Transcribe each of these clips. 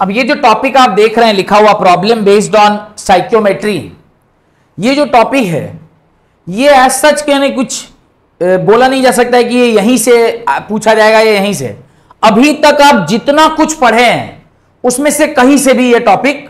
अब ये जो टॉपिक आप देख रहे हैं, लिखा हुआ प्रॉब्लम बेस्ड ऑन साइक्योमेट्री ये जो टॉपिक है, ये एज सच कहने कुछ बोला नहीं जा सकता है कि ये यहीं से पूछा जाएगा या यहीं से। अभी तक आप जितना कुछ पढ़े हैं, उसमें से कहीं से भी ये टॉपिक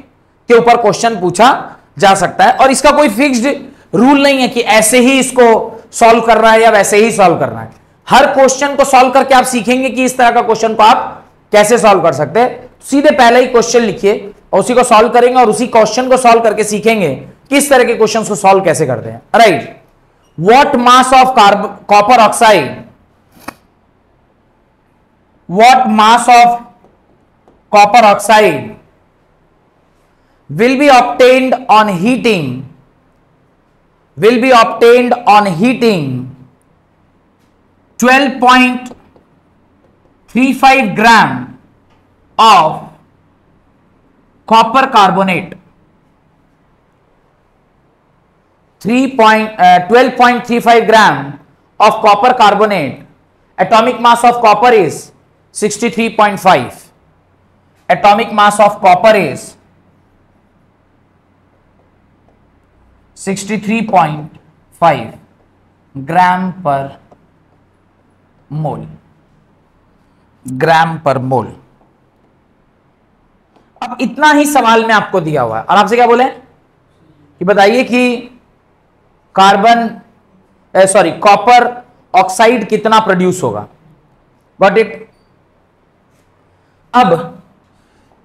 के ऊपर क्वेश्चन पूछा जा सकता है और इसका कोई फिक्स्ड रूल नहीं है कि ऐसे ही इसको सॉल्व करना है या वैसे ही सॉल्व करना है। हर क्वेश्चन को सॉल्व करके आप सीखेंगे कि इस तरह का क्वेश्चन को आप कैसे सॉल्व कर सकते हैं। सीधे पहला ही क्वेश्चन लिखिए और उसी को सॉल्व करेंगे और उसी क्वेश्चन को सॉल्व करके सीखेंगे किस तरह के क्वेश्चन को सॉल्व कैसे करते हैं। Right what mass of carb copper oxide what mass of copper oxide will be obtained on heating will be obtained on heating 12.35 gram of copper carbonate. 12.35 uh, gram of copper carbonate. Atomic mass of copper is 63.5 atomic mass of copper is 63.5 gram per mole. Gram per mole. अब इतना ही सवाल में आपको दिया हुआ है। और आपसे क्या बोले? कि बताइए कि कार्बन सॉरी कॉपर ऑक्साइड कितना प्रोड्यूस होगा? बट इट अब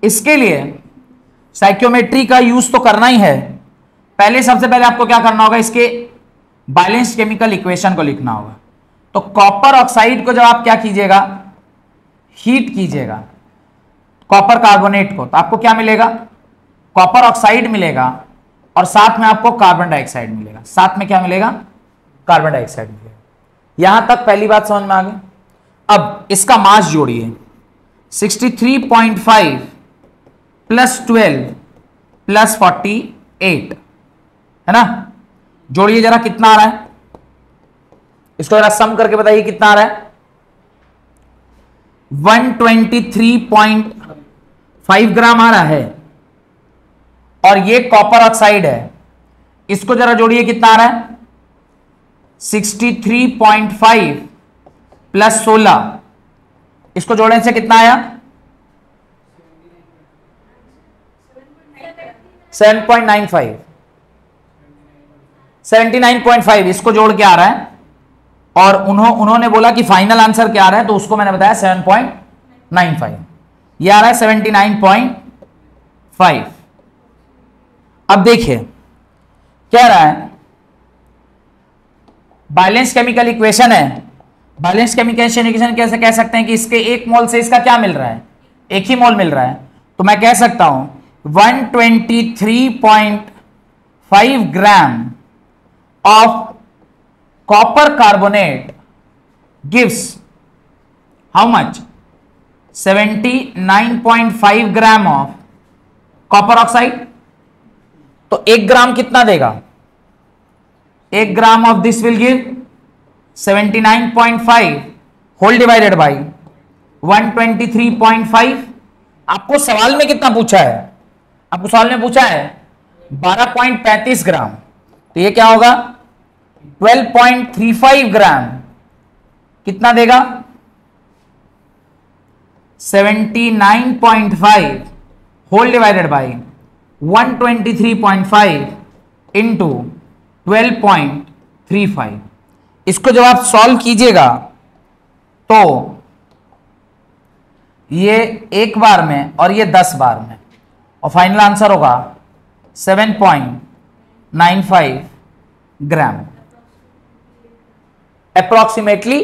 इसके लिए साइक्योमेट्री का यूज़ तो करना ही है। पहले, सबसे पहले आपको क्या करना होगा? इसके बैलेंस केमिकल इक्वेशन को लिखना होगा। तो कॉपर ऑक्साइड को जब आप क्या कीजिएगा? हीट कीजिएगा। कॉपर कार्बोनेट को तो आपको क्या मिलेगा? कॉपर ऑक्साइड मिलेगा और साथ में आपको कार्बन डाइऑक्साइड मिलेगा। साथ में क्या मिलेगा? कार्बन डाइऑक्साइड मिलेगा। यहाँ तक पहली बात समझ में आ गई? अब इसका मास जोड़िए। 63.5 प्लस 12 प्लस 48 है ना? जोड़िए जरा कितना आ रहा है। इसको जरा सम करके बताइए कितना आ रहा है। 123.5 ग्राम आ रहा है। और ये कॉपर ऑक्साइड है। इसको जरा जोड़िए कितना आ रहा है। 63.5 प्लस 16 इसको जोड़ने से कितना आया? 7.95 79.5 इसको जोड़ के आ रहा है। और उन्हों, उन्होंने बोला कि फाइनल आंसर क्या आ रहा है तो उसको मैंने बताया 7.95 ये आ रहा है 79.5 अब देखिए, क्या रहा है? बैलेंस केमिकल इक्वेशन है। बैलेंस केमिकल इक्वेशन कैसे कह सकते हैं कि इसके एक मोल से इसका क्या मिल रहा है? एक ही मोल मिल रहा है। तो मैं कह सकता हूँ 123.5 gram of copper carbonate gives how much 79.5 gram of copper oxide तो एक ग्राम कितना देगा? एक gram of this will give 79.5 whole divided by 123.5 आपको सवाल में कितना पूछा है? आपको सवाल में पूछा है 12.35 ग्राम. तो ये क्या होगा? 12.35 ग्राम. कितना देगा? 79.5 whole divided by 123.5 into twelve इसको जब आप सॉल्व कीजिएगा तो ये एक बार में और ये दस बार में, और फाइनल आंसर होगा 7.95 gram approximately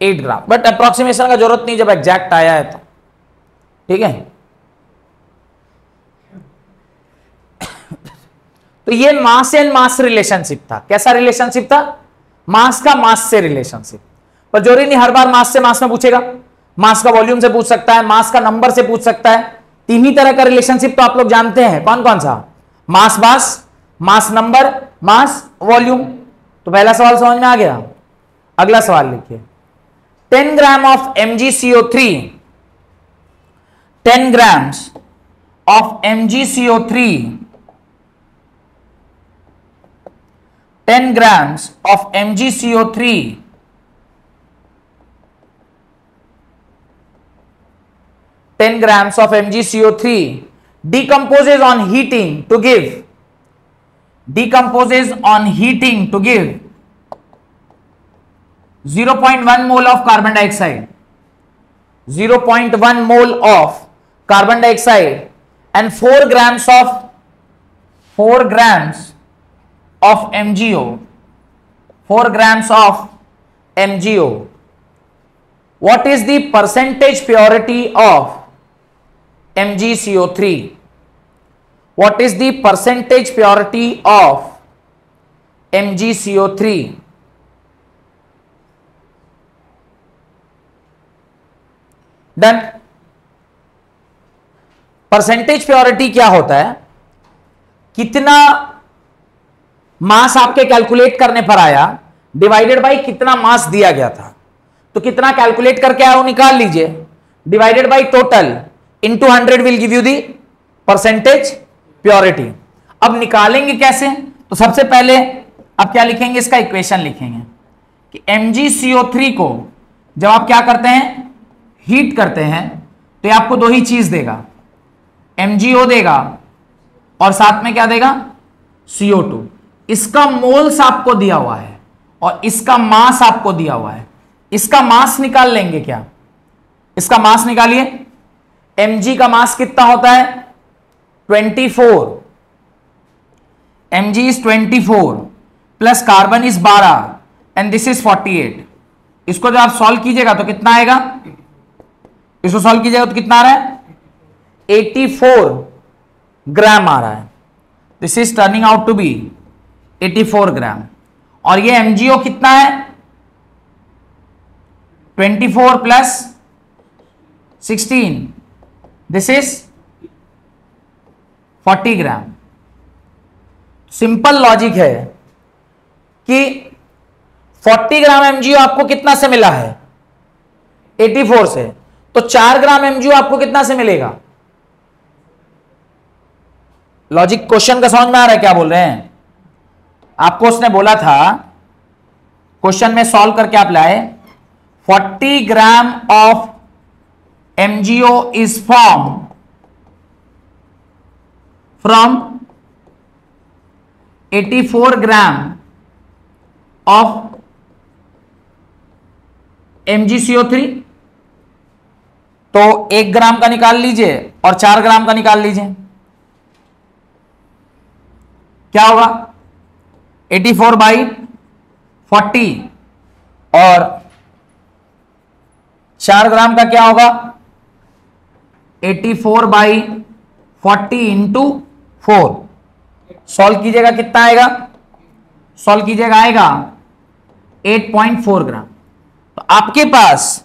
8 gram but approximation का ज़रूरत नहीं, जब एग्जैक्ट आया है तो। ठीक है? तो ये मास एंड मास रिलेशनशिप था। कैसा रिलेशनशिप था? मास का मास से रिलेशनशिप पर जोरी नहीं हर बार मास से मास में पूछेगा। मास का वॉल्यूम से पूछ सकता है मास का नंबर से पूछ सकता है। तीन ही तरह का रिलेशनशिप तो आप लोग जानते हैं। कौन कौन सा? Mass mass mass number mass volume तो पहला सवाल समझ में आ गया। अगला सवाल लिखिए। 10 gram of M G CO three 10 grams of MgCO3 10 grams of MgCO3 10 grams of MgCO3 decomposes on heating to give. Decomposes on heating to give. 0.1 mole of carbon dioxide. 0.1 mole of carbon dioxide and 4 grams of 4 grams of MgO 4 grams of MgO what is the percentage purity of MgCO3 what is the percentage purity of MgCO3 done percentage purity क्या होता है? कितना मास आपके calculate करने पर आया? Divided by कितना मास दिया गया था? तो कितना कैलकुलेट करके आया वो निकाल लीजिए। Divided by total into hundred will give you the percentage purity अब निकालेंगे कैसे? तो सबसे पहले अब क्या लिखेंगे? इसका इक्वेशन लिखेंगे। कि MgCO3 को जब आप क्या करते हैं? हीट करते हैं तो ये आपको दो ही चीज़ देगा। MgO देगा और साथ में क्या देगा? CO2 इसका मोल्स आपको दिया हुआ है और इसका मास आपको दिया हुआ है। इसका मास निकाल लेंगे क्या? इसका मास निकालिए। Mg का मास कितना होता है? 24 mg is 24 plus carbon is 12 and this is 48 इसको जब आप सॉल्व कीजिएगा तो कितना आएगा? इसको सॉल्व कीजिएगा तो कितना आ रहा है? 84 ग्राम आ रहा है। This is turning out to be 84 gram और ये एमजीओ कितना है? 24 plus 16 this is 40 gram simple logic है कि 40 ग्राम एमजीओ आपको कितना से मिला है? 84 से। तो 4 ग्राम एमजीओ आपको कितना से मिलेगा? लॉजिक क्वेश्चन का समझ में आ रहा है, क्या बोल रहे हैं? आपको उसने बोला था क्वेश्चन में सॉल्व करके आप लाए 40 gram of MgO is form from 84 gram of MgCO3 तो एक ग्राम का निकाल लीजिए और चार ग्राम का निकाल लीजिए। क्या होगा? 84 फोर बाई फोर्टी और चार ग्राम का क्या होगा? 84 four by forty into four solve कीजिएगा, कितना आएगा? सॉल्व कीजिएगा, आएगा 8.4 ग्राम। तो आपके पास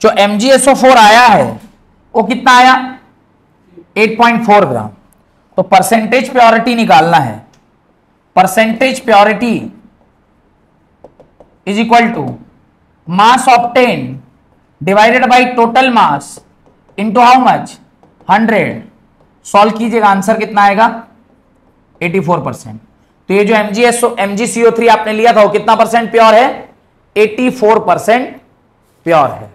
जो MgSO4 आया है, वो कितना आया? 8.4 ग्राम। तो परसेंटेज प्योरिटी निकालना है। Percentage purity is equal to mass obtain divided by total mass into how much 100 solve कीजिएगा आंसर कितना आएगा? 84 परसेंट तो ये जो एमजीएसओ एमजीसीओ आपने लिया था, वो कितना परसेंट प्योर है? 84 परसेंट प्योर है।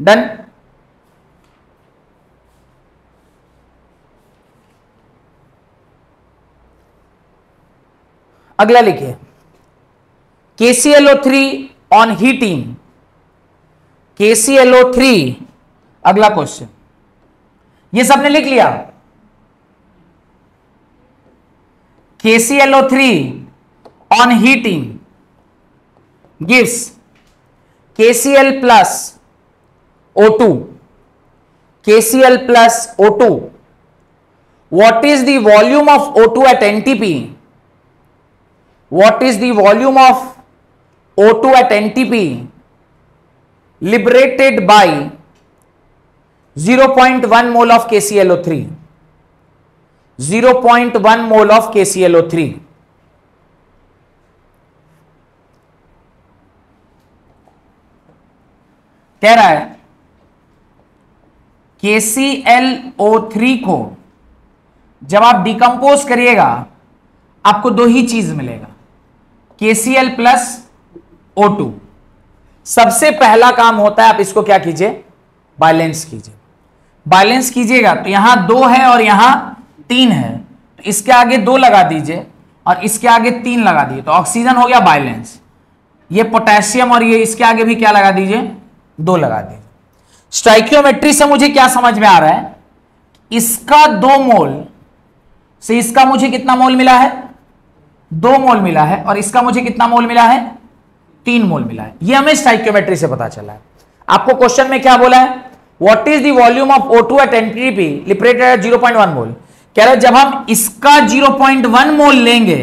डन अगला लिखिए। Three on heating KC L O three अगला क्वेश्चन ये सबने लिख लिया। KCLO3 on he heating gives KCL plus O O2 KCL plus O two what is volume of O two at NTP T what is the volume of O2 at NTP liberated by 0.1 mole of KClO3 0.1 mole of KClO3 कह रहा है के C L O three को जब आप decompose करिएगा आपको दो ही चीज़ मिलेगा K C L plus O two सबसे पहला काम होता है, आप इसको क्या कीजिए? बैलेंस कीजिए। बैलेंस कीजिएगा तो यहाँ दो है और यहाँ तीन है। तो इसके आगे दो लगा दीजिए और इसके आगे तीन लगा दीजिए। तो ऑक्सीजन हो गया बैलेंस ये पोटेशियम और ये इसके आगे भी क्या लगा दीजिए? दो लगा दीजिए। स्ट्राइक्योमेट्री से मुझे क्या समझ में आ रहा है? इसका दो मोल, से इसका मुझे कितना मोल मिला है? दो मोल मिला है और इसका मुझे कितना मोल मिला है? तीन मोल मिला है। यह हमें स्टाइक्योमेट्री से पता चला है। आपको क्वेश्चन में क्या बोला है? What is the volume of O2 at NTP liberated at 0.1 mole? कह रहे जब हम इसका 0.1 मोल लेंगे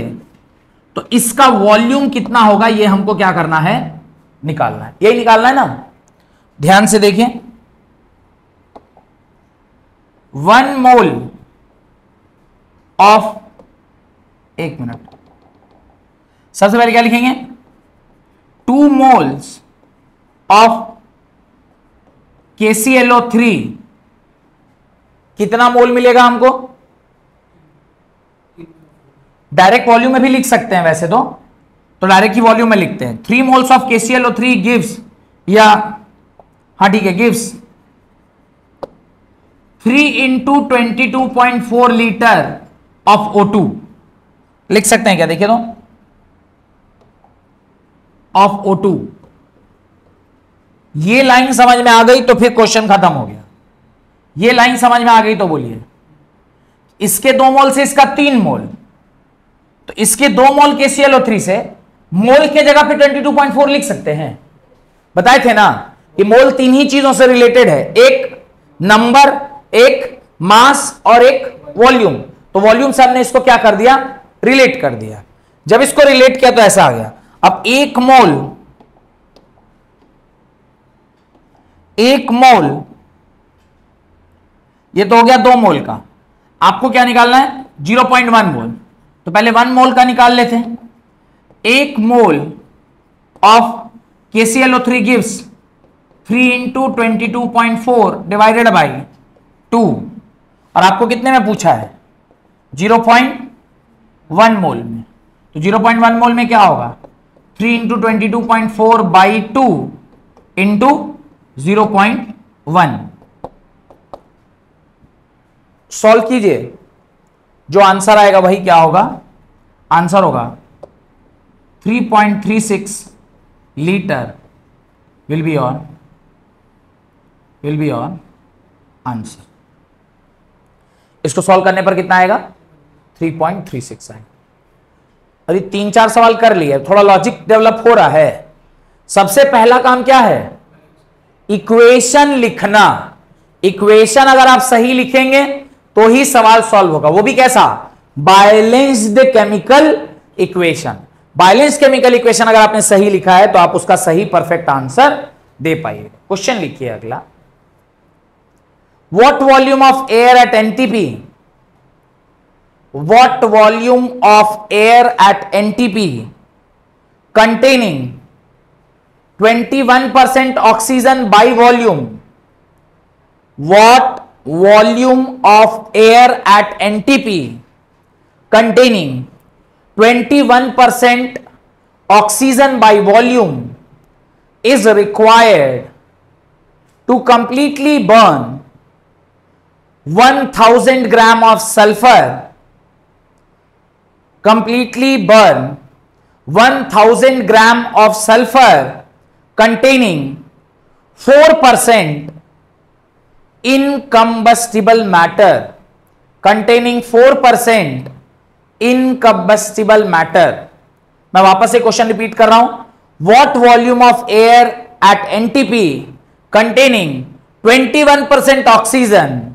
तो इसका वॉल्यूम कितना होगा? यह हमको क्या करना है? निकालना है। यही निकालना है ना? ध्यान से देखिए। वन मोल ऑफ़ एक मिनट। सबसे पहले क्या लिखेंगे? Two moles of KClO three कितना मोल मिलेगा हमको? डायरेक्ट वॉल्यूम में भी लिख सकते हैं वैसे तो। तो डायरेक्ट ही वॉल्यूम में लिखते हैं। Three moles of KClO three gives या हाँ ठीक है gives three into twenty two point four litre of O two लिख सकते हैं क्या? देखिए तो। ऑफ़ ओ टू ये लाइन समझ में आ गई तो फिर क्वेश्चन खत्म हो गया। ये लाइन समझ में आ गई तो बोलिए। इसके दो मोल से इसका तीन मोल। तो इसके दो मोल के सी थ्री से मोल के जगह पे 22.4 लिख सकते हैं। बताए थे ना कि मोल तीन ही चीज़ों से रिलेटेड है। एक नंबर एक मास और एक वॉल्यूम तो वॉल्यूम से हमने इसको क्या कर दिया? रिलेट कर दिया। जब इसको रिलेट किया तो ऐसा आ गया। अब एक मोल एक मोल, ये तो हो गया दो मोल का। आपको क्या निकालना है? 0.1 मोल। तो पहले वन मोल का निकाल लेते हैं। एक mole of KClO three gives three into twenty two point four divided by two और आपको कितने में पूछा है? ज़ीरो पॉइंट वन मोल में। तो ज़ीरो पॉइंट वन मोल में क्या होगा? Three into twenty two point four by two into zero point one solve कीजिए। जो आंसर आएगा वही क्या होगा? आंसर होगा। 3.36 litre will be on will be on answer इसको सॉल्व करने पर कितना आएगा? 3.36 आएगा। अभी तीन चार सवाल कर लिए थोड़ा लॉजिक डेवलप हो रहा है। सबसे पहला काम क्या है? इक्वेशन लिखना। इक्वेशन अगर आप सही लिखेंगे तो ही सवाल सॉल्व होगा। वो भी कैसा? Balanced chemical equation balance chemical equation अगर आपने सही लिखा है तो आप उसका सही परफेक्ट आंसर दे पाइए। क्वेश्चन लिखिए अगला। What volume of air at NTP what volume of air at NTP containing 21% oxygen by volume. What volume of air at NTP containing 21% oxygen by volume is required to completely burn 1000 gram of sulfur completely burn 1000 gram of sulfur containing 4% incombustible matter containing 4% incombustible matter मैं वापस से question repeat कर रहा हूँ what volume of air at NTP containing 21% oxygen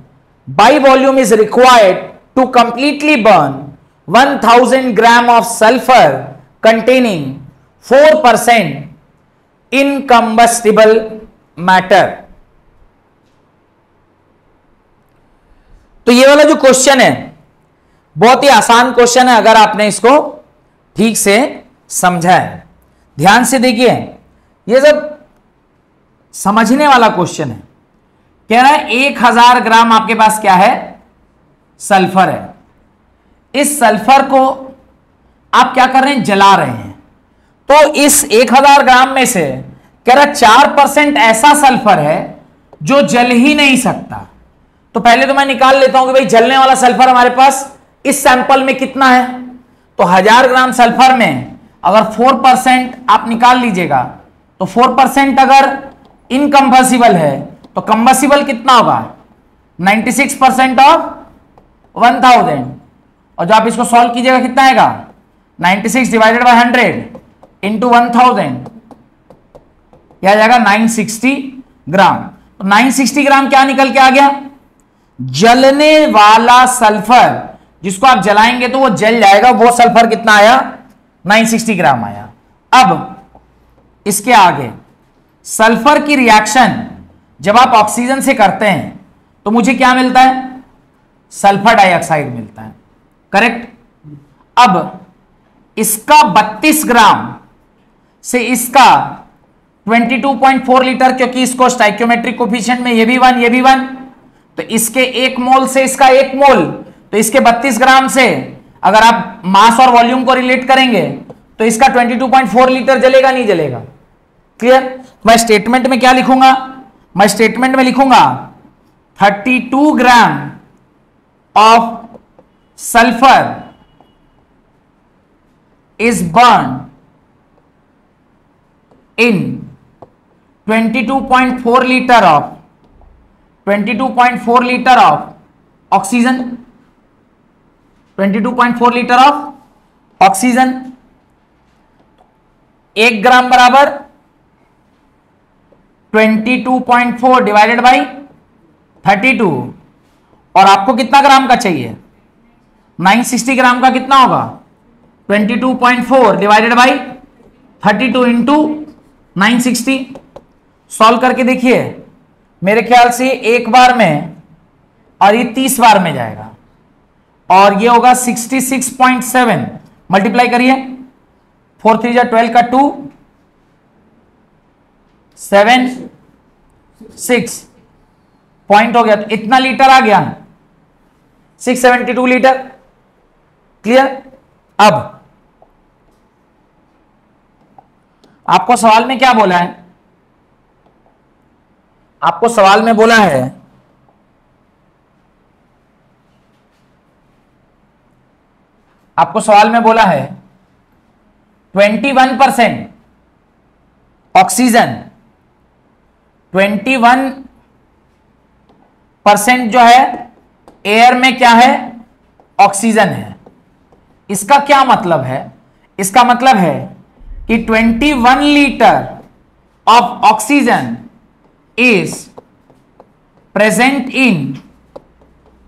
by volume is required to completely burn 1000 gram of sulfur containing 4% incombustible matter. तो ये वाला जो क्वेश्चन है, बहुत ही आसान क्वेश्चन है, अगर आपने इसको ठीक से समझा है। ध्यान से देखिए, ये सब समझने वाला क्वेश्चन है। कह रहा है, एक हज़ार ग्राम आपके पास क्या है? सल्फ़र है। इस सल्फ़र को आप क्या कर रहे हैं? जला रहे हैं। तो इस एक हज़ार ग्राम में से कह रहा चार परसेंट ऐसा सल्फ़र है जो जल ही नहीं सकता। तो पहले तो मैं निकाल लेता हूँ कि भाई जलने वाला सल्फ़र हमारे पास इस सैंपल में कितना है? तो हज़ार ग्राम सल्फ़र में अगर फोर परसेंट आप निकाल लीजिएगा तो फोर परसेंट अगर इनकम्बसिबल है तो कंबसिबल कितना होगा? 96 परसेंट ऑफ़ 1000 और जब आप इसको सॉल्व कीजिएगा, कितना आएगा? 96 divided by 100 into one thousand क्या जाएगा 960 ग्राम तो 960 ग्राम क्या निकल के आ गया? जलने वाला सल्फ़र जिसको आप जलाएँगे तो वो जल जाएगा, वो सल्फ़र कितना आया? 960 ग्राम आया। अब, इसके आगे सल्फ़र की रिएक्शन जब आप ऑक्सीजन से करते हैं तो मुझे क्या मिलता है? सल्फ़र डाइऑक्साइड मिलता है। करेक्ट? अब इसका 32 ग्राम से इसका 22.4 लीटर, क्योंकि इसको स्टाइक्योमेट्रिक कोफिशिएंट में ये भी वन, ये भी वन तो इसके एक मोल से इसका एक मोल तो इसके 32 ग्राम से अगर आप मास और वॉल्यूम को रिलेट करेंगे तो इसका 22.4 लीटर जलेगा, नहीं जलेगा। क्लियर? मैं स्टेटमेंट में क्या लिखूँगा? मैं स्टेटमेंट में लिखूँगा 32 gram of sulphur is burn in 22.4 litre of 22.4 litre of oxygen 22.4 litre of oxygen एक ग्राम बराबर 22.4 डिवाइडेड बाई 32 और आपको कितना ग्राम का चाहिए? 960 ग्राम का कितना होगा? 22.4 divided by 32 two into nine solve करके देखिए। मेरे ख्याल से एक बार में और ये तीस बार में जाएगा। और ये होगा 66.7 मल्टीप्लाई करिए। फोर थ्री जा ट्वेल्व का टू। Seven six. पॉइंट हो गया। तो इतना लीटर आ गया। Six seventy two litre. Clear अब। आपको सवाल में क्या बोला है? आपको सवाल में बोला है, आपको सवाल में बोला है 21 परसेंट ऑक्सीजन 21 परसेंट जो है एयर में क्या है? ऑक्सीजन है। इसका क्या मतलब है? इसका मतलब है कि 21 litre of oxygen is present in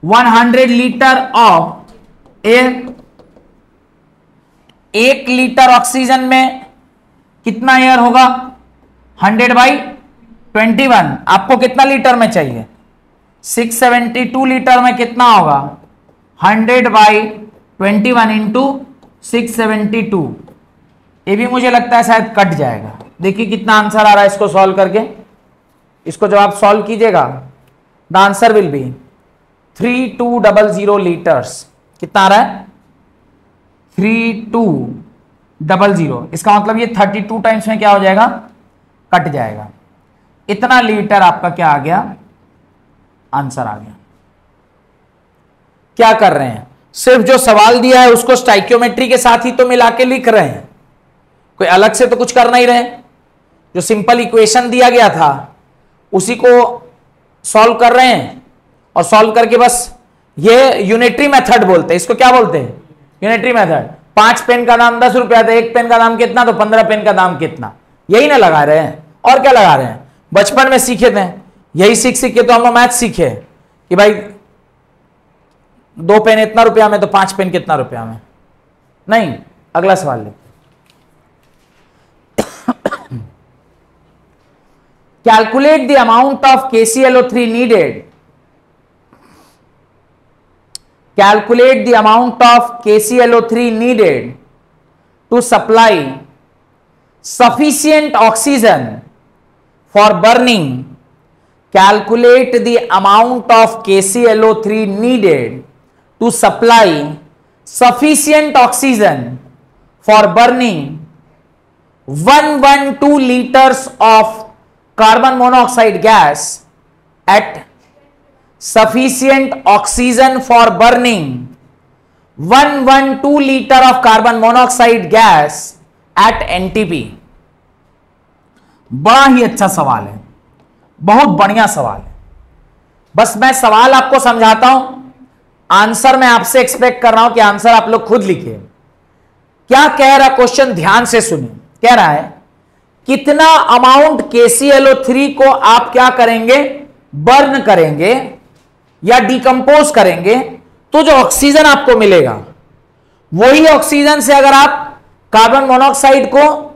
100 litre of air एक लीटर ऑक्सीजन में कितना एयर होगा? 100 बाई 21 आपको कितना लीटर में चाहिए? 672 लीटर में कितना होगा? 100 by 21 one into six seventy two ये भी मुझे लगता है शायद कट जाएगा। देखिए कितना आंसर आ रहा है इसको सॉल्व करके। इसको जब आप सॉल्व कीजिएगा। The answer will be three two double zero litres कितना आ रहा है? थ्री टू डबल ज़ीरो इसका मतलब ये थर्टी टू टाइम्स में क्या हो जाएगा? कट जाएगा। इतना लीटर आपका क्या आ गया? आंसर आ गया। क्या कर रहे हैं? सिर्फ़ जो सवाल दिया है उसको स्टाइक्योमेट्री के साथ ही तो मिला के लिख रहे हैं। कोई अलग से तो कुछ कर नहीं रहे। जो सिंपल इक्वेशन दिया गया था, उसी को सॉल्व कर रहे हैं। और सॉल्व करके बस ये यूनिटरी मेथड बोलते हैं। इसको क्या बोलते हैं? यूनिटरी मेथड पाँच पेन का दाम दस रुपया था, एक पेन का दाम कितना तो पंद्रह पेन का दाम कितना। यही ना लगा रहे हैं। और क्या लगा रहे हैं? बचपन में सीखे थे। यही सीख सीख के तो हम लोग मैथ सीखे कि भाई दो पेन इतना रुपया में तो पाँच पेन कितना रुपया में? नहीं, अगला सवाल ले। Calculate the amount of K three needed calculate the amount of K three needed to supply sufficient oxygen for burning calculate the amount of K three needed to supply sufficient oxygen for burning 112 liters of carbon monoxide gas at sufficient oxygen for burning 112 liter of carbon monoxide gas at NTP बड़ा ही अच्छा सवाल है बहुत बढ़िया सवाल है बस मैं सवाल आपको समझाता हूँ आंसर मैं आपसे एक्सपेक्ट कर रहा हूँ कि आंसर आप लोग खुद लिखिए। क्या कह रहा क्वेश्चन ध्यान से सुनिए। कह रहा है, कितना अमाउंट केसीएलओ थ्री को आप क्या करेंगे? बर्न करेंगे या डिकम्पोज करेंगे? तो जो ऑक्सीजन आपको मिलेगा, वही ऑक्सीजन से अगर आप कार्बन मोनोऑक्साइड को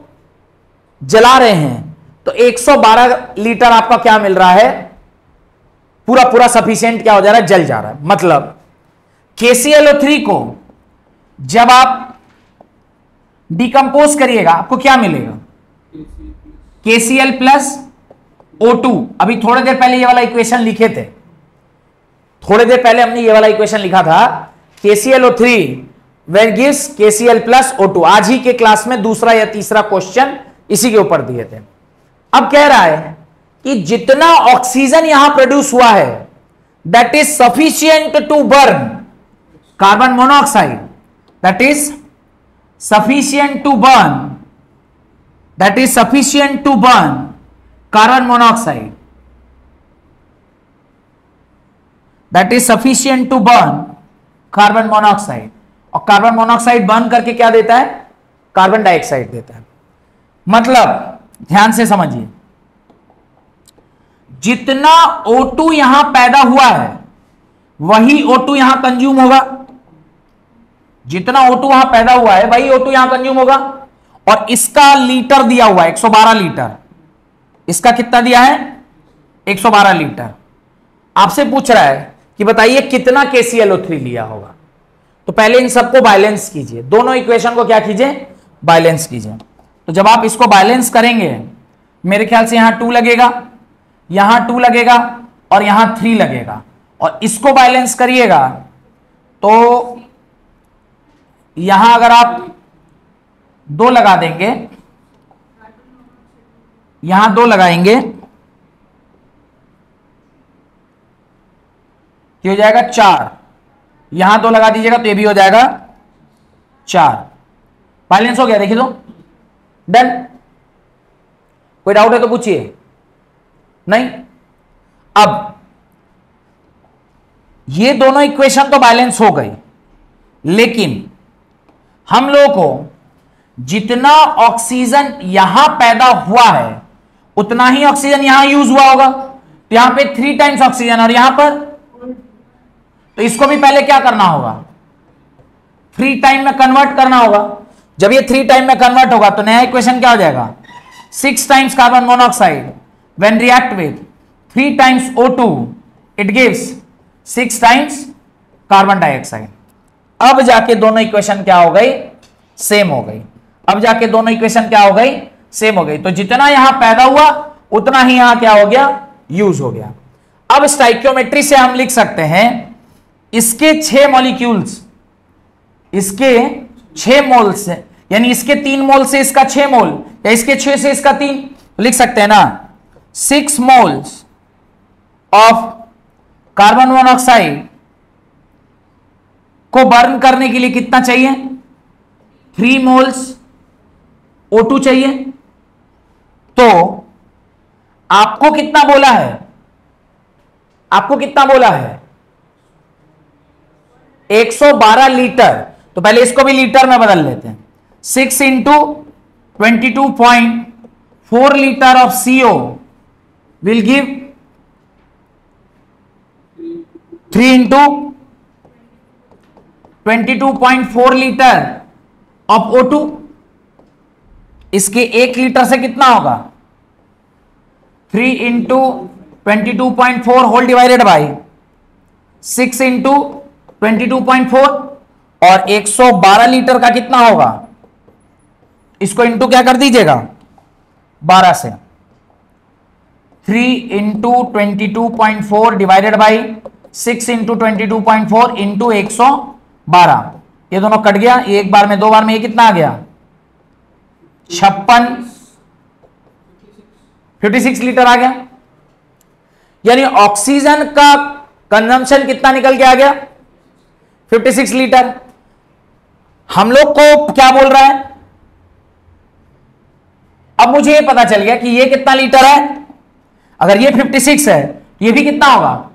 जला रहे हैं तो 112 लीटर आपका क्या मिल रहा है? पूरा पूरा सफिशियंट क्या हो जा रहा है? जल जा रहा है। मतलब KClO3 को जब आप डिकम्पोज करिएगा, आपको क्या मिलेगा? KCl प्लस O2 अभी थोड़ी देर पहले ये वाला इक्वेशन लिखे थे। थोड़ी देर पहले हमने ये वाला इक्वेशन लिखा था KClO3 when gives KCl plus O2 आज ही के क्लास में दूसरा या तीसरा क्वेश्चन इसी के ऊपर दिए थे। अब कह रहा है कि जितना ऑक्सीजन यहाँ प्रोड्यूस हुआ है that is sufficient to burn carbon monoxide that is sufficient to burn that is sufficient to burn carbon monoxide that is sufficient to burn carbon monoxide और कार्बन मोनोऑक्साइड बर्न करके क्या देता है? Carbon dioxide देता है। मतलब ध्यान से समझिए। जितना O2 यहाँ पैदा हुआ है, वही O2 यहाँ कंज्यूम होगा। जितना O2 वहाँ पैदा हुआ है, वही O2 यहाँ कंज्यूम होगा। और इसका लीटर दिया हुआ है 112 लीटर। इसका कितना दिया है? 112 लीटर। आपसे पूछ रहा है कि बताइए कितना KClO3 लिया होगा। तो पहले इन सबको बैलेंस कीजिए। दोनों इक्वेशन को क्या कीजिए? बैलेंस कीजिए। तो जब आप इसको बैलेंस करेंगे, मेरे ख्याल से यहाँ टू लगेगा, यहाँ टू लगेगा, और यहाँ थ्री लगेगा। और इसको बैलेंस करिएगा तो यहाँ अगर आप दो लगा देंगे, यहाँ दो लगाएँगे हो जाएगा चार। यहाँ दो लगा दीजिएगा तो ये भी हो जाएगा चार। बैलेंस हो गया, देखिए तो। डन कोई डाउट है तो पूछिए। नहीं? अब, ये दोनों इक्वेशन तो बैलेंस हो गई लेकिन हम लोगों को जितना ऑक्सीजन यहाँ पैदा हुआ है, उतना ही ऑक्सीजन यहाँ यूज़ हुआ होगा। तो यहाँ पे थ्री टाइम्स ऑक्सीजन और यहाँ पर तो इसको भी पहले क्या करना होगा? थ्री टाइम में कन्वर्ट करना होगा। जब ये थ्री टाइम में कन्वर्ट होगा तो नया इक्वेशन क्या हो जाएगा? Six times carbon monoxide react with three times O two it gives six times carbon dioxide अब जाके दोनों इक्वेशन क्या हो गई? सेम हो गई। अब जाके दोनों इक्वेशन क्या हो गई? सेम हो गई। तो जितना यहाँ पैदा हुआ, उतना ही यहाँ क्या हो गया? यूज़ हो गया। अब स्टाइक्योमेट्री से हम लिख सकते हैं, इसके छह मॉलिक्यूल्स इसके छह मोल्स यानी इसके तीन मोल से इसका छह मोल या इसके छह से इसका तीन लिख सकते हैं ना? Six moles of carbon monoxide को बर्न करने के लिए कितना चाहिए? थ्री मोल्स O2 चाहिए। तो आपको कितना बोला है? आपको कितना बोला है? 112 लीटर। तो पहले इसको भी लीटर में बदल लेते हैं। Six into twenty two point four litre of CO will give three into twenty two point four litre of O two इसके एक लीटर से कितना होगा? Three into twenty two point four whole divided by six into twenty two point four और एक सौ बारह litre का कितना होगा? इसको इंटू क्या कर दीजिएगा? 12 से। Three into twenty two point four divided by six into twenty two point four into एक सौ बारह। ये दोनों कट गया एक बार में, दो बार में ये कितना आ गया? छप्पन। फिफ्टी सिक्स लीटर आ गया। यानी ऑक्सीजन का कंजम्पशन कितना निकल के आ गया? 56 लीटर हम लोग को क्या बोल रहा है? अब मुझे ये पता चल गया कि ये कितना लीटर है। अगर ये 56 है, ये भी कितना होगा?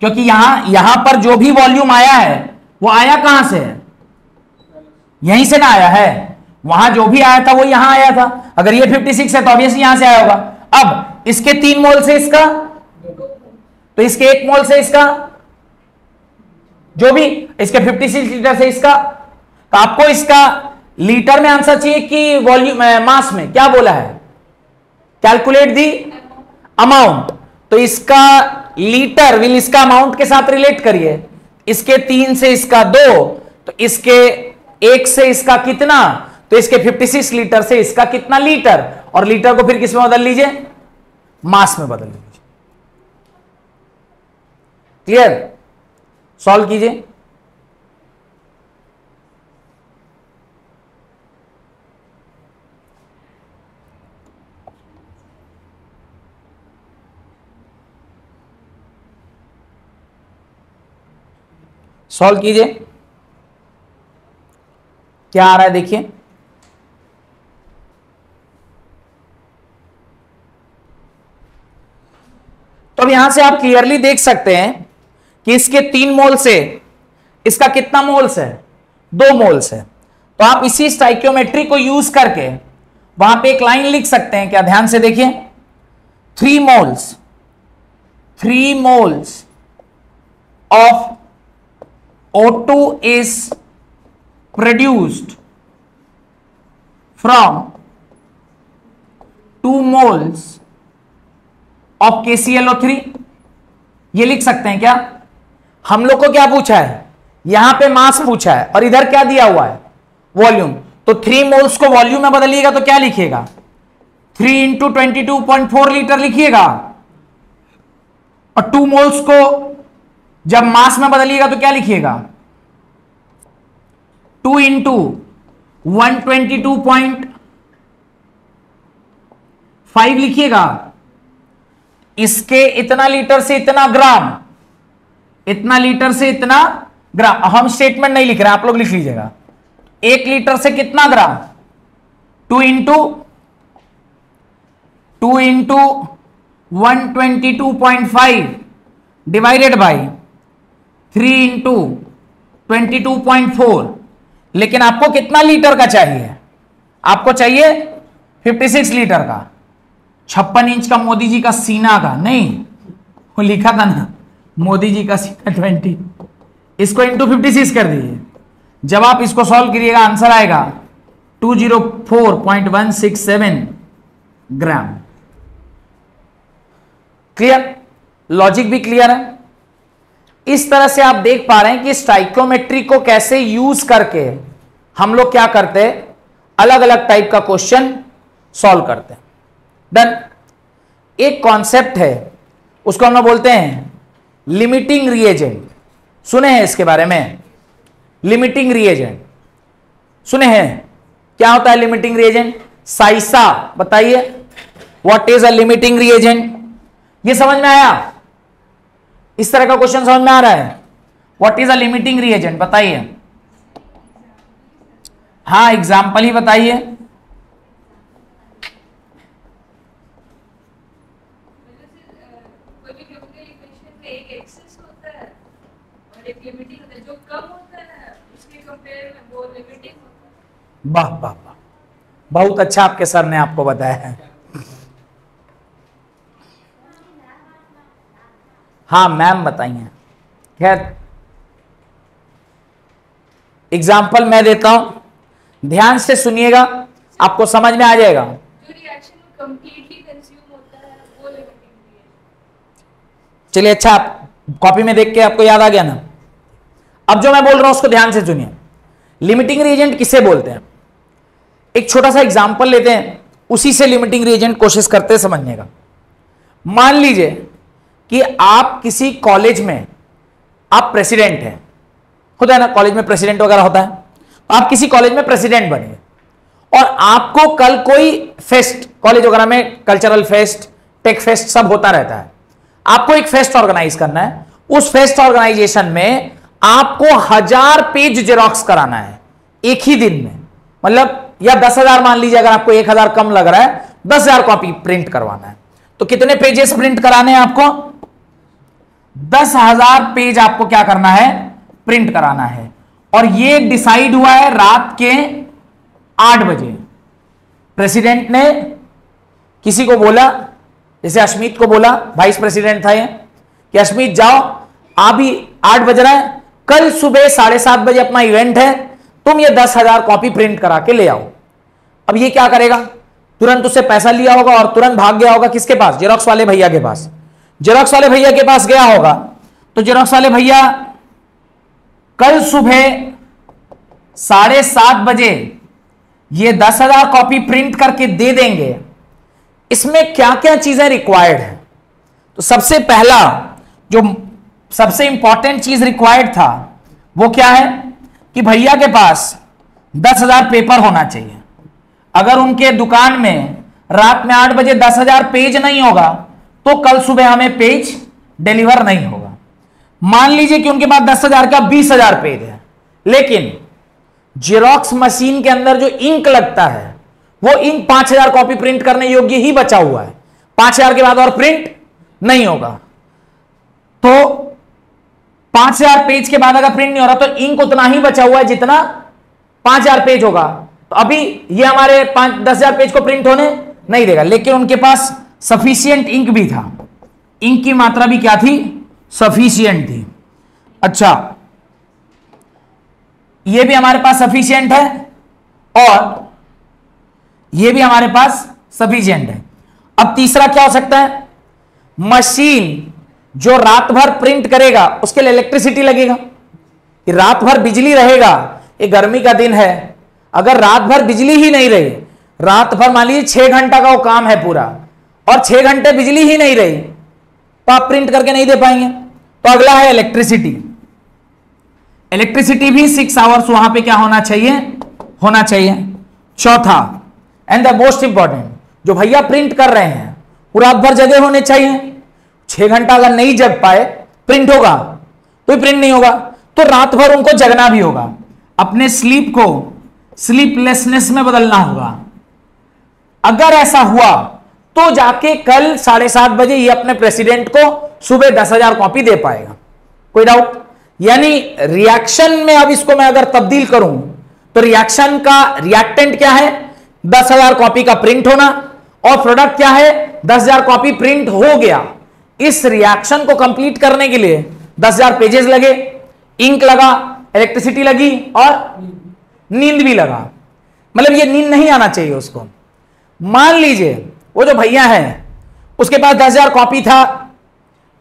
क्योंकि यहाँ यहाँ पर जो भी वॉल्यूम आया है वो आया कहाँ से? है यहीं से ना आया है। वहाँ जो भी आया था, वो यहाँ आया था। अगर ये 56 है तो ऑब्वियसली यहाँ से आया होगा। अब इसके तीन मोल से इसका? तो इसके एक मोल से इसका? जो भी, इसके 56 लीटर से इसका? तो आपको इसका लीटर में आंसर चाहिए कि वॉल्यूम मास में? क्या बोला है? कैलकुलेट दी अमाउंट तो इसका लीटर विल इसका अमाउंट के साथ रिलेट करिए। इसके तीन से इसका दो तो इसके एक से इसका कितना? तो इसके 56 लीटर से इसका कितना लीटर और लीटर को फिर किसमें बदल लीजिए? मास में बदल लीजिए। क्लियर सॉल्व कीजिए। सॉल्व कीजिए। क्या आ रहा है देखिए। तो अब यहाँ से आप क्लियरली देख सकते हैं कि इसके तीन मोल्स से इसका कितना मोल्स है? दो मोल्स है। तो आप इसी स्टाइक्योमेट्री को यूज़ करके वहाँ पे एक लाइन लिख सकते हैं। क्या ध्यान से देखिए। Three moles three moles of O2 is produced from 2 moles of KClO3 ये लिख सकते हैं क्या? हम लोग को क्या पूछा है? यहाँ पे मास पूछा है और इधर क्या दिया हुआ है? वॉल्यूम तो थ्री मोल्स को वॉल्यूम में बदलिएगा तो क्या लिखिएगा three into twenty two point four litre लिखिएगा। और टू मोल्स को जब मास में बदलिएगा तो क्या लिखिएगा? Two into one twenty two point five लिखिएगा। इसके इतना लीटर से इतना ग्राम, इतना लीटर से इतना ग्राम। हम स्टेटमेंट नहीं लिख रहे, आप लोग लिख लीजिएगा। एक लीटर से कितना gram? Two into two into one twenty two point five divided by three into twenty two point four. लेकिन आपको कितना लीटर का चाहिए? आपको चाहिए 56 लीटर का। छप्पन इंच का मोदी जी का सीना का। नहीं, वो लिखा था ना, मोदी जी का सीना ट्वेंटी। इसको इंटू फिफ्टी सिक्स कर दीजिए। जब आप इसको सॉल्व करिएगा आंसर आएगा two zero four point one six seven gram. Clear logic भी क्लियर है? इस तरह से आप देख पा रहे हैं कि स्टाइकोमेट्री को कैसे यूज़ करके हम लोग क्या करते हैं? अलग अलग टाइप का क्वेश्चन सॉल्व करते हैं। एक कॉन्सेप्ट है, उसको हम लोग बोलते हैं लिमिटिंग रिएजेंट सुने हैं इसके बारे में? लिमिटिंग रिएजेंट सुने हैं? क्या होता है लिमिटिंग रिएजेंट साइसा, बताइए। What is a limiting reagent ये समझ में आया? इस तरह का क्वेश्चन समझ में आ रहा है? What is a limiting reagent बताइए। हाँ एग्ज़ाम्पल ही बताइए। वाह वाह वाह। बहुत अच्छा आपके सर ने आपको बताया। है हाँ मैम बताइए खैर एग्ज़ाम्पल मैं देता हूँ। ध्यान से सुनिएगा आपको समझ में आ जाएगा। चलिए अच्छा आप कॉपी में देख के आपको याद आ गया ना? अब जो मैं बोल रहा हूँ उसको ध्यान से सुनिए। लिमिटिंग रीजेंट किसे बोलते हैं? एक छोटा सा एग्ज़ाम्पल लेते हैं। उसी से लिमिटिंग रीजेंट कोशिश करते समझने का। मान लीजिए कि आप किसी कॉलेज में, आप प्रेसिडेंट हैं। होता है ना कॉलेज में प्रेसिडेंट वगैरह होता है। आप किसी कॉलेज में प्रेसिडेंट बने और आपको कल कोई फेस्ट कॉलेज वगैरह में कल्चरल फेस्ट टेक फेस्ट सब होता रहता है। आपको एक फेस्ट ऑर्गेनाइज करना है। उस फेस्ट ऑर्गेनाइजेशन में आपको हज़ार पेज जेरोक्स कराना है, एक ही दिन में। मतलब या दस हज़ार मान लीजिए, अगर आपको एक हज़ार कम लग रहा है, दस हज़ार कॉपी प्रिंट करवाना है। तो कितने पेजेस प्रिंट कराने हैं आपको? दस हज़ार पेज आपको क्या करना है? प्रिंट कराना है। और ये डिसाइड हुआ है रात के आठ बजे। प्रेसिडेंट ने किसी को बोला, जैसे अश्मित को बोला वाइस प्रेसिडेंट था ये। कि अश्मित, जाओ अभी आठ बज रहा है। कल सुबह साढ़े सात बजे अपना इवेंट है, तुम ये दस हज़ार कॉपी प्रिंट करा के ले आओ। अब ये क्या करेगा? तुरंत उससे पैसा लिया होगा और तुरंत भाग गया होगा किसके पास? जेरोक्स वाले भैया के पास। जेरोक्स वाले भैया के पास गया होगा। तो जेरोक्स वाले भैया, कल सुबह साढ़े सात बजे ये दस हज़ार कॉपी प्रिंट करके दे देंगे। इसमें क्या क्या चीज़ें रिक्वायर्ड है? तो सबसे पहला, जो सबसे इंपॉर्टेंट चीज़ रिक्वायर्ड था, वो क्या है? कि भैया के पास दस हज़ार पेपर होना चाहिए। अगर उनके दुकान में रात में आठ बजे दस हज़ार पेज नहीं होगा तो कल सुबह हमें पेज डिलीवर नहीं होगा। मान लीजिए कि उनके पास दस हज़ार का बीस हज़ार पेज है, लेकिन जेरोक्स मशीन के अंदर जो इंक लगता है, वो इंक पाँच हज़ार कॉपी प्रिंट करने योग्य ही बचा हुआ है। पाँच हज़ार के बाद और प्रिंट नहीं होगा। तो पाँच हज़ार पेज के बाद अगर प्रिंट नहीं हो रहा तो इंक उतना ही बचा हुआ है जितना पाँच हज़ार पेज होगा। तो अभी ये हमारे पाँच दस हज़ार पेज को प्रिंट होने नहीं देगा, लेकिन उनके पास सफिशियंट इंक भी था। इंक की मात्रा भी क्या थी? सफिशियंट थी। अच्छा। ये भी हमारे पास सफिशियंट है और ये भी हमारे पास सफिशियंट है। अब तीसरा क्या हो सकता है? मशीन जो रात भर प्रिंट करेगा, उसके लिए इलेक्ट्रिसिटी लगेगा। रात भर बिजली रहेगा, ये गर्मी का दिन है। अगर रात भर बिजली ही नहीं रही, रात भर मान लीजिए छह घंटा का वो काम है पूरा और छह घंटे बिजली ही नहीं रही तो आप प्रिंट करके नहीं दे पाएँगे। तो अगला है इलेक्ट्रिसिटी इलेक्ट्रिसिटी भी सिक्स आवर्स वहाँ पे क्या होना चाहिए? होना चाहिए। चौथा एंड द मोस्ट इंपॉर्टेंट जो भैया प्रिंट कर रहे हैं रात भर जगह होने चाहिए। छह घंटा अगर नहीं जग पाए प्रिंट होगा तो प्रिंट नहीं होगा तो रात भर उनको जगना भी होगा। अपने स्लीप को स्लीपलेसनेस में बदलना होगा। अगर ऐसा हुआ तो जाके कल साढ़े सात बजे ये अपने प्रेसिडेंट को सुबह दस हज़ार कॉपी दे पाएगा। कोई डाउट यानी रिएक्शन में अब इसको मैं अगर तब्दील करूँ तो रिएक्शन का रिएक्टेंट क्या है? दस हज़ार कॉपी का प्रिंट होना। और प्रोडक्ट क्या है? दस हज़ार कॉपी प्रिंट हो गया। इस रिएक्शन को कंप्लीट करने के लिए दस हज़ार पेजेस लगे। इंक लगा इलेक्ट्रिसिटी लगी और नींद भी लगा। मतलब ये नींद नहीं आना चाहिए उसको। मान लीजिए वो जो भैया है, उसके पास दस हज़ार कॉपी था,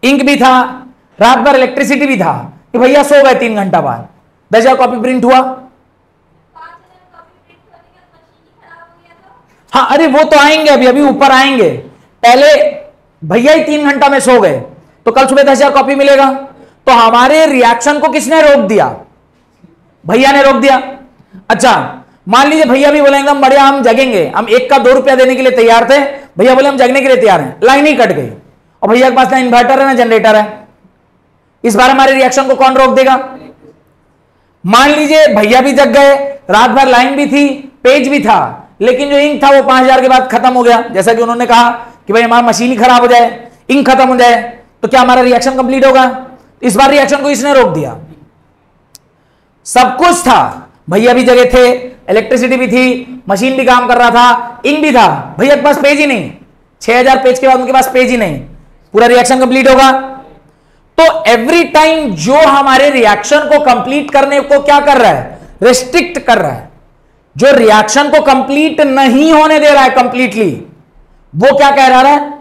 इंक भी था, रात भर इलेक्ट्रिसिटी भी था, कि भैया सो गए तीन घंटा बाद। दस हज़ार कॉपी प्रिंट हुआ। हाँ अरे वो तो आएँगे अभी अभी ऊपर आएँगे। पहले भैया ही तीन घंटा में सो गए तो कल सुबह दस हज़ार कॉपी मिलेगा। तो हमारे रिएक्शन को किसने रोक दिया? भैया ने रोक दिया। अच्छा मान लीजिए भैया भी बोले एकदम बढ़िया हम जगेंगे, हम एक का दो रुपया देने के लिए तैयार थे भैया बोले हम जगने के लिए तैयार हैं। लाइन ही कट गई। और भैया के पास ना इन्वर्टर है, ना जनरेटर है। इस बार हमारे रिएक्शन को कौन रोक देगा? मान लीजिए भैया भी जग गए, रात भर लाइन भी थी, पेज भी था, लेकिन जो इंक था वो पाँच हज़ार के बाद खत्म हो गया। जैसा कि उन्होंने कहा कि भाई हमारा मशीन ही खराब हो जाए इंक खत्म हो जाए तो क्या हमारा रिएक्शन कंप्लीट होगा? इस बार रिएक्शन को इसने रोक दिया। सब कुछ था। भैया भी जगह थे इलेक्ट्रिसिटी भी थी मशीन भी काम कर रहा था इंक भी था। भैया के पास पेज ही नहीं। छह हज़ार पेज के बाद उनके पास पेज ही नहीं। पूरा रिएक्शन कंप्लीट होगा। तो एवरी टाइम जो हमारे रिएक्शन को कंप्लीट करने को क्या कर रहा है? रिस्ट्रिक्ट कर रहा है। जो रिएक्शन को कंप्लीट नहीं होने दे रहा है कंप्लीटली वो क्या कह रहा है?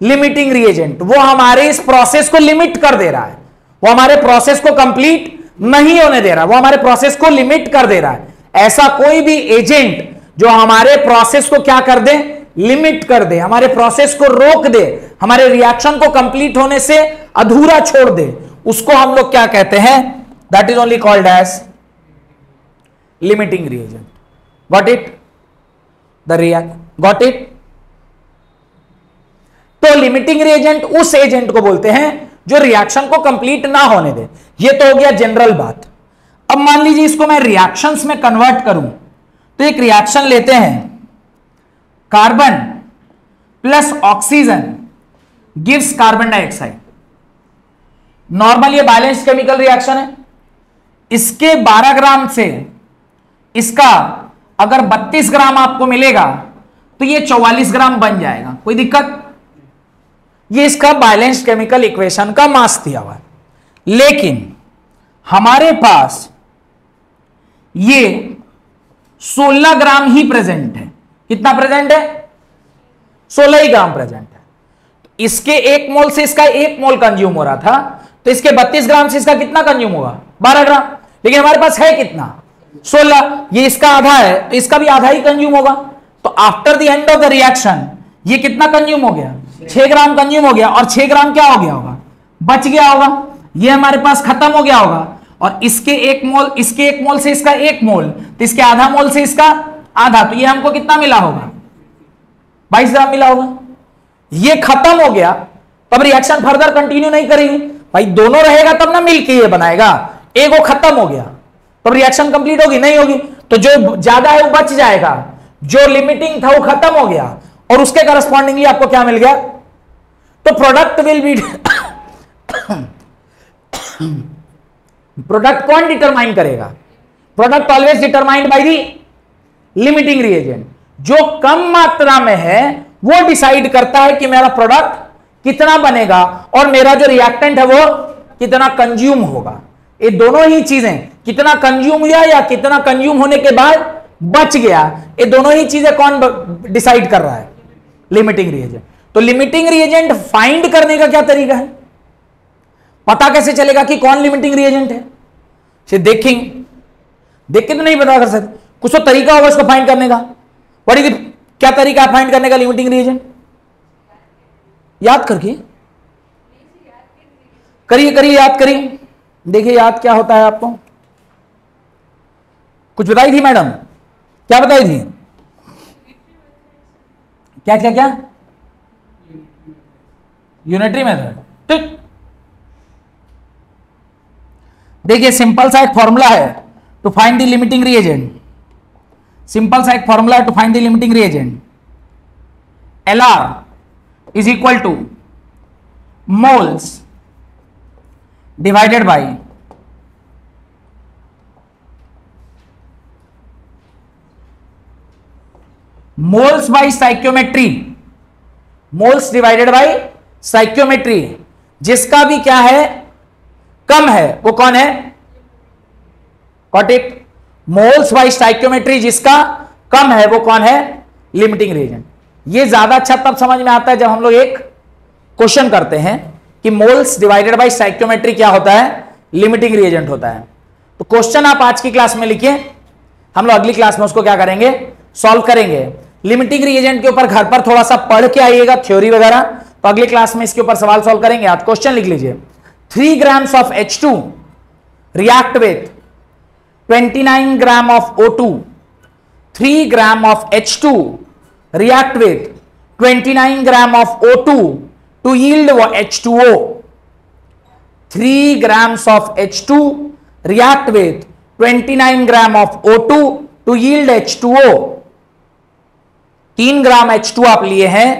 लिमिटिंग रिएजेंट वो हमारे इस प्रोसेस को लिमिट कर दे रहा है। वो हमारे प्रोसेस को कंप्लीट नहीं होने दे रहा। वो हमारे प्रोसेस को लिमिट कर दे रहा है। ऐसा कोई भी एजेंट जो हमारे प्रोसेस को क्या कर दे? लिमिट कर दे। हमारे प्रोसेस को रोक दे। हमारे रिएक्शन को कंप्लीट होने से अधूरा छोड़ दे। उसको हम लोग क्या कहते हैं? That is only called as limiting reagent got it the react got it तो लिमिटिंग रिएजेंट उस एजेंट को बोलते हैं जो रिएक्शन को कंप्लीट ना होने दे। ये तो हो गया जनरल बात। अब मान लीजिए इसको मैं रिएक्शंस में कन्वर्ट करूँ। तो एक रिएक्शन लेते हैं। Carbon plus oxygen gives carbon dioxide normal ये बैलेंस केमिकल रिएक्शन है। इसके 12 ग्राम से इसका अगर 32 ग्राम आपको मिलेगा तो ये 44 ग्राम बन जाएगा। कोई दिक्कत? ये इसका बैलेंस केमिकल इक्वेशन का मास दिया हुआ है। लेकिन हमारे पास ये 16 ग्राम ही प्रेजेंट है। कितना प्रेजेंट है? 16 ही ग्राम प्रेजेंट है। तो इसके एक मोल से इसका एक मोल कंज्यूम हो रहा था तो इसके 32 ग्राम से इसका कितना कंज्यूम होगा? 12 ग्राम। लेकिन हमारे पास है कितना? 16 ये इसका आधा है तो इसका भी आधा ही कंज्यूम होगा। तो after the end of the reaction ये कितना कंज्यूम हो गया? छह ग्राम कंज्यूम हो गया, और छह ग्राम क्या हो गया होगा? बच गया होगा। ये हमारे पास खत्म हो गया होगा। और इसके एक मोल इसके एक मोल से इसका एक मोल तो इसके आधा मोल से इसका आधा तो ये हमको कितना मिला होगा बाईस ग्राम मिला होगा ये खत्म हो गया तब रिएक्शन फर्दर कंटिन्यू नहीं करेगी भाई दोनों रहेगा तब ना मिलके ये बनाएगा एक वो खत्म हो गया तब रिएक्शन कंप्लीट होगी नहीं होगी तो जो ज़्यादा है वो बच जाएगा जो लिमिटिंग था वो खत्म हो गया और उसके करस्पॉन्डिंगली आपको क्या मिल गया तो प्रोडक्ट विल बी प्रोडक्ट कौन डिटरमाइन करेगा? Product always determined by the limiting reagent जो कम मात्रा में है, वो डिसाइड करता है कि मेरा प्रोडक्ट कितना बनेगा और मेरा जो रिएक्टेंट है वो कितना कंज्यूम होगा। ये दोनों ही चीज़ें, कितना कंज्यूम हुआ या कितना कंज्यूम होने के बाद बच गया, ये दोनों ही चीज़ें कौन डिसाइड कर रहा है? लिमिटिंग रिएजेंट तो लिमिटिंग रिएजेंट फाइंड करने का क्या तरीका है? पता कैसे चलेगा कि कौन लिमिटिंग रिएजेंट है? से देखेंगे देख के तो नहीं पता कर सकते। कुछ तो तरीका होगा उसको फाइंड करने का। इज़ क्या तरीका है फाइंड करने का लिमिटिंग रिएजेंट याद करके। करिए करिए, याद करिए। देखिए, याद क्या होता है आपको? कुछ बताई थी मैडम? क्या बताई थी? क्या क्या क्या? यूनिटरी मेथड ठीक। देखिए सिंपल सा एक फॉर्मूला है to find the limiting reagent simple सा एक फॉर्मूला है to find the limiting reagent L R is equal to moles divided by moles by stoichiometry moles divided by stoichiometry जिसका भी क्या है? कम है। वो कौन है? कॉटिक मोल्स बाई साइक्योमेट्री जिसका कम है, वो कौन है? लिमिटिंग रीजन ये ज़्यादा अच्छा तब समझ में आता है जब हम लोग एक क्वेश्चन करते हैं कि मोल्स डिवाइडेड बाई साइक्योमेट्री क्या होता है? लिमिटिंग रिएजेंट होता है। तो क्वेश्चन आप आज की क्लास में लिखिए। हम लोग अगली क्लास में उसको क्या करेंगे? सॉल्व करेंगे। लिमिटिंग रिएजेंट के ऊपर घर पर थोड़ा सा पढ़ के आइएगा थ्योरी वगैरह। तो अगली क्लास में इसके ऊपर सवाल सॉल्व करेंगे। आप क्वेश्चन लिख लीजिए। Three grams of H two react with 29 gram of O2, 3 gram of H2 react with 29 gram of O2 to yield H2O. 3 grams of H2 react with 29 gram of O2 to yield H2O. 3 gram H2 आप लिए हैं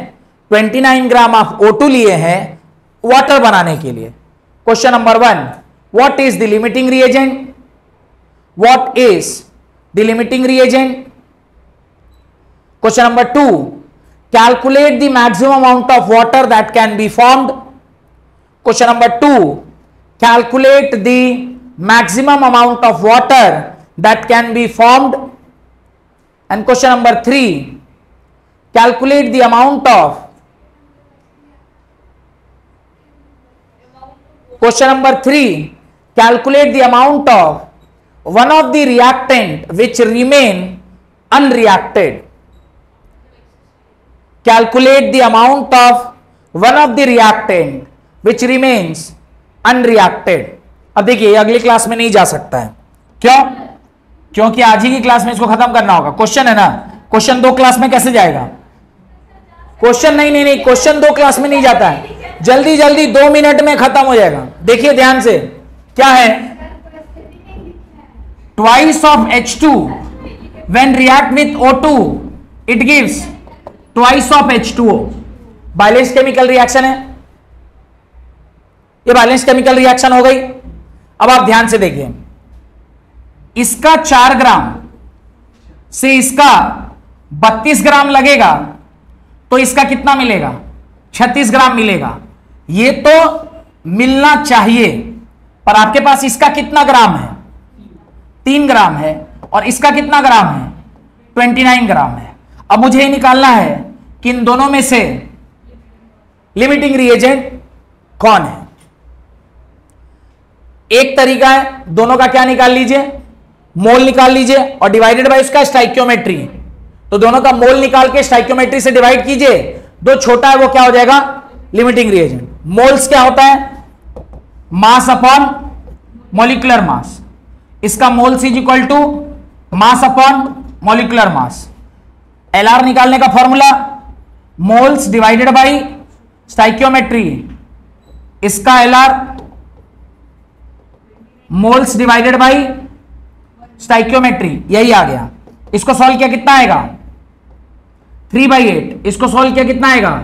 29 ग्राम of O2 लिए हैं water बनाने के लिए Question number 1. What is the limiting reagent? What is the limiting reagent? Question number 2. Calculate the maximum amount of water that can be formed. Question number 2. Calculate the maximum amount of water that can be formed. And question number 3. Calculate the amount of question number three calculate the amount of one of the reactant which remain unreacted calculate the amount of one of the reactant which remains unreacted अब देखिए अगली class में नहीं जा सकता है। क्यों? क्योंकि आज ही की क्लास में इसको खत्म करना होगा। क्वेश्चन है ना? क्वेश्चन दो क्लास में कैसे जाएगा? क्वेश्चन नहीं नहीं नहीं क्वेश्चन दो क्लास में नहीं जाता है। जल्दी जल्दी, दो मिनट में खत्म हो जाएगा। देखिए ध्यान से, क्या है? Twice of H two when react with O two it gives twice of H two O balance chemical reaction है। ये बैलेंस केमिकल रिएक्शन हो गई। अब आप ध्यान से देखिए। इसका चार ग्राम से इसका बत्तीस ग्राम लगेगा तो इसका कितना मिलेगा? छत्तीस ग्राम मिलेगा। ये तो मिलना चाहिए, पर आपके पास इसका कितना ग्राम है? तीन ग्राम है, और इसका कितना ग्राम है? ट्वेंटी नाइन ग्राम है। अब मुझे ये निकालना है कि इन दोनों में से लिमिटिंग रिएजेंट कौन है? एक तरीका है, दोनों का क्या निकाल लीजिए? मोल निकाल लीजिए, और डिवाइडेड बाय उसका स्टाइक्योमेट्री तो दोनों का मोल निकाल के स्टाइक्योमेट्री से डिवाइड कीजिए, दो छोटा है, वो क्या हो जाएगा? लिमिटिंग रिएजेंट मोल्स क्या होता है? Mass upon molecular mass. इसका moles is equal to mass upon molecular mass. LR निकालने का formula, moles divided by stoichiometry इसका LR moles divided by stoichiometry यही आ गया। इसको सॉल्व किया कितना आएगा? थ्री बाई एट इसको सॉल्व किया कितना आएगा?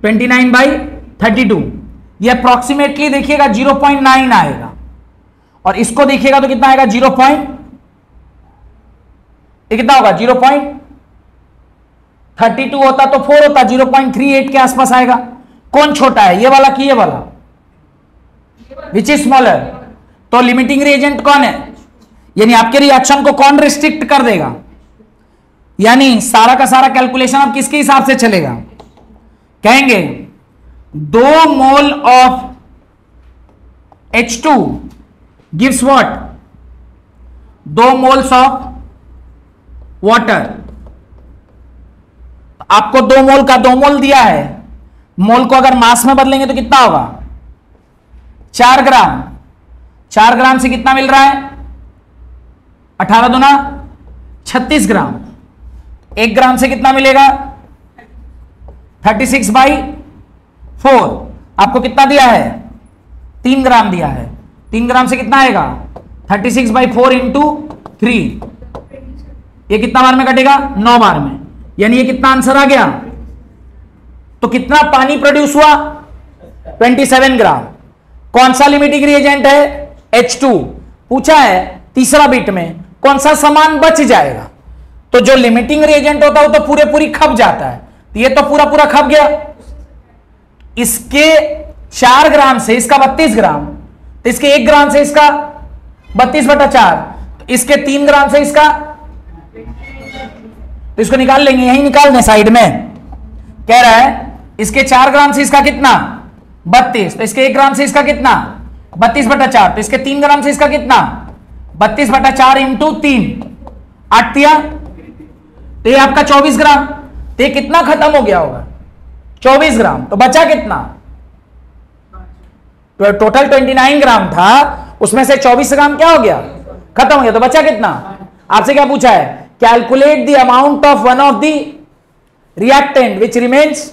Twenty nine by thirty two. ये अप्रोक्सीमेटली देखिएगा ज़ीरो पॉइंट नाइन आएगा। और इसको देखिएगा तो कितना आएगा? ज़ीरो पॉइंट कितना होगा? ज़ीरो पॉइंट थर्टी टू होता तो फोर होता, ज़ीरो पॉइंट थ्री एट के आसपास आएगा। कौन छोटा है? ये वाला कि ये वाला? विच इज़ स्मॉलर तो लिमिटिंग रिएजेंट कौन है? यानी आपके रिएक्शन को कौन रिस्ट्रिक्ट कर देगा? यानी सारा का सारा कैलकुलेशन आप किसके हिसाब से चलेगा? कहेंगे दो mole of H two gives what दो मोल्स ऑफ़ वाटर आपको दो मोल का दो मोल दिया है। मोल को अगर मास में बदलेंगे तो कितना होगा? चार ग्राम। चार ग्राम से कितना मिल रहा है? अठारह दुना छत्तीस ग्राम। एक ग्राम से कितना मिलेगा? Thirty six by four. आपको कितना दिया है? तीन ग्राम दिया है। तीन ग्राम से कितना आएगा? Thirty six by four into three ये कितना बार में कटेगा? नौ बार में। यानी ये कितना आंसर आ गया? तो कितना पानी प्रोड्यूस हुआ? 27 ग्राम। कौन सा लिमिटिंग रिएजेंट है? H2 पूछा है तीसरा बिट में, कौन सा सामान बच जाएगा? तो जो लिमिटिंग रिएजेंट होता है, वो तो पूरे पूरी खप जाता है। तो ये तो पूरा पूरा खप गया। इसके चार ग्राम से इसका बत्तीस ग्राम तो इसके एक ग्राम से इसका बत्तीस बटा चार तो इसके तीन ग्राम से इसका तो इसको निकाल लेंगे, यही निकाल दें साइड में। कह रहा है, इसके चार ग्राम से इसका कितना? बत्तीस तो इसके एक ग्राम से इसका कितना? बत्तीस बटा चार तो इसके तीन ग्राम से इसका कितना? बत्तीस बटा चार इंटू तीन, आठ तो ये आपका चौबीस ग्राम तो ये कितना खत्म हो गया होगा? चौबीस ग्राम तो बचा कितना? तो टोटल ट्वेंटी नाइन ग्राम था, उसमें से चौबीस ग्राम क्या हो गया? खत्म हो गया तो बचा कितना? आपसे क्या पूछा है? Calculate the amount of one of the reactant which remains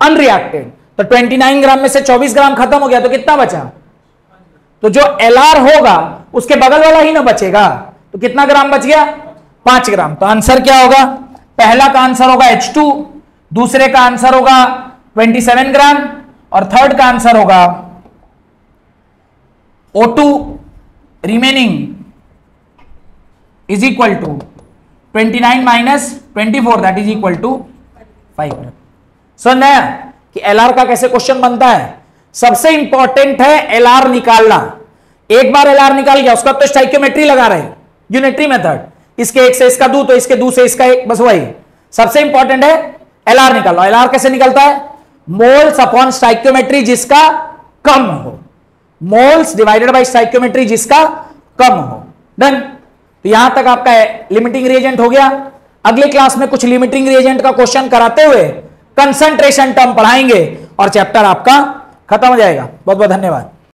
unreacted तो 29 ग्राम में से 24 ग्राम खत्म हो गया तो कितना बचा? तो जो एलआर होगा, उसके बगल वाला ही ना बचेगा। तो कितना ग्राम बच गया? पाँच ग्राम। तो आंसर क्या होगा? पहला का आंसर होगा H2 दूसरे का आंसर होगा 27 ग्राम और थर्ड का आंसर होगा O2 remaining is equal to 29 minus 24 that is equal to 5 समझ में कि एलआर का कैसे क्वेश्चन बनता है? सबसे इंपॉर्टेंट है एलआर निकालना। एक बार एलआर निकाल गया, उसका तो स्टाइक्योमेट्री लगा रहे यूनिटरी मेथड इसके एक से इसका दू तो इसके दू से इसका एक, बस वही। सबसे इंपॉर्टेंट है एलआर निकालो एलआर कैसे निकलता है? मोल्स अपॉन स्टाइक्योमेट्री जिसका कम हो। मोल्स डिवाइडेड बाई स्टाइक्योमेट्री जिसका कम हो। डन तो यहाँ तक आपका लिमिटिंग रिएजेंट हो गया। अगले क्लास में कुछ लिमिटिंग रिएजेंट का क्वेश्चन कराते हुए कंसंट्रेशन टर्म पढ़ाएँगे और चैप्टर आपका खत्म हो जाएगा। बहुत बहुत धन्यवाद।